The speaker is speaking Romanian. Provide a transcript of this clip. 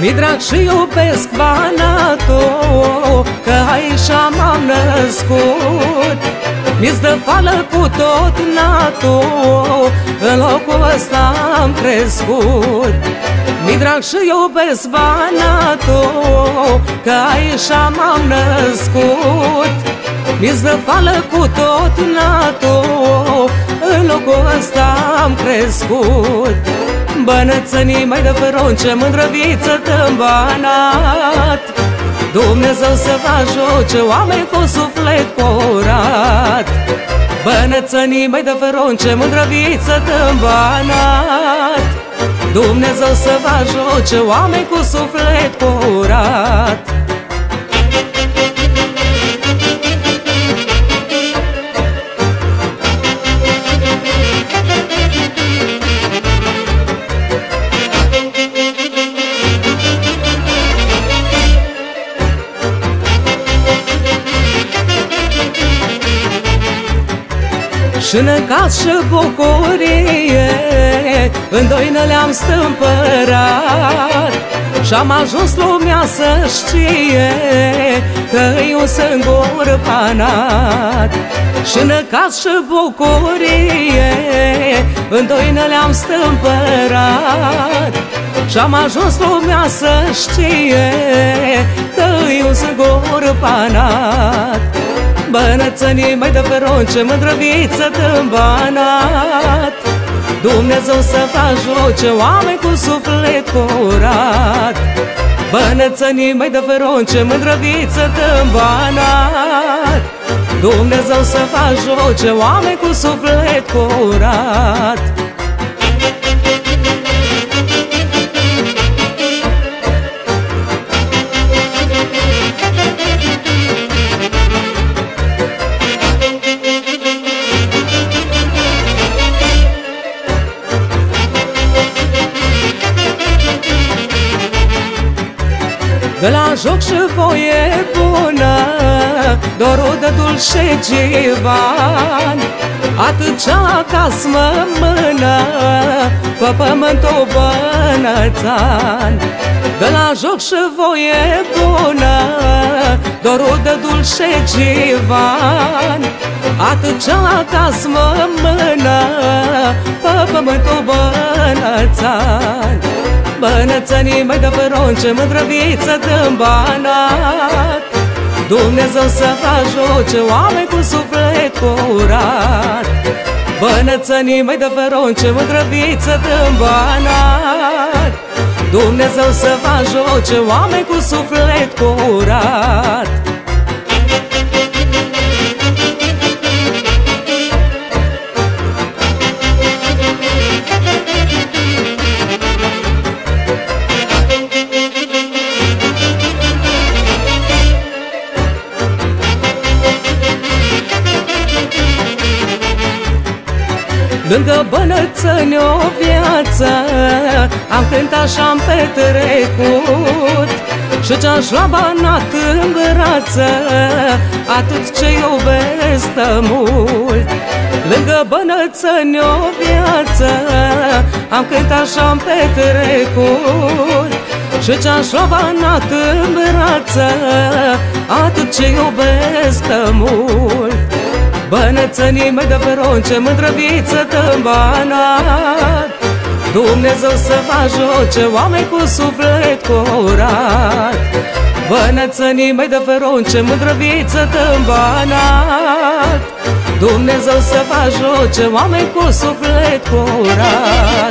Mi drag și iubesc Banatul Că aici m-am născut. Mi-ți dă fală cu tot natul În locul ăsta am crescut. Mi drag și iubesc Banatul Că aici m-am născut. Mi-ți dă fală cu tot natul În locul ăsta am crescut Bănățănii mai de feron ce mândră viță tâmbanat. Dumnezeu să vă ajuce oameni cu suflet curat. Bănățănii mai de feron ce mândră viță tâmbanat. Dumnezeu să vă ajuce oameni cu suflet curat Și necaz și bucurie În doină le-am stâmpărat. Și-am ajuns lumea să știe Că-i un singur panat. Și necaz și bucurie În doină le-am stâmpărat. Și-am ajuns lumea să știe Că-i un singur panat Bănățănii mai de feron ce mândrăviță tâmbanat Dumnezeu să vă ajuce oameni cu suflet curat. Bănățănii mai de feron ce mândrăviță tâmbanat Dumnezeu să vă ajuce oameni cu suflet curat De la joc și voie bună Dorul de dulce civan Atât cea acasă mă mână Pe pământ o bănățan De la joc și voie bună Dorul de dulce civan Atât cea acasă mă mână Pe pământ o bănățan Bănățănii mai de feron ce mândrăviță tâmbanat Dumnezeu să vă ajuce oameni cu suflet curat. Bănățănii mai de feron ce mândrăviță tâmbanat Dumnezeu să vă ajuce oameni cu suflet curat Lângă bănățăni o viață Am cântat și-am petrecut. Și ce-aș lua banat în brață Atât ce iubesc mult. Lângă bănățăni o viață Am cântat și-am petrecut. Și ce-aș lua banat în brață Atât ce iubesc mult Bănățănii mai de feron ce mândrăviță tâmbanat Dumnezeu să vă ajuce oameni cu suflet curat. Bănățănii mai de feron ce mândrăviță tâmbanat Dumnezeu să vă ajuce oameni cu suflet curat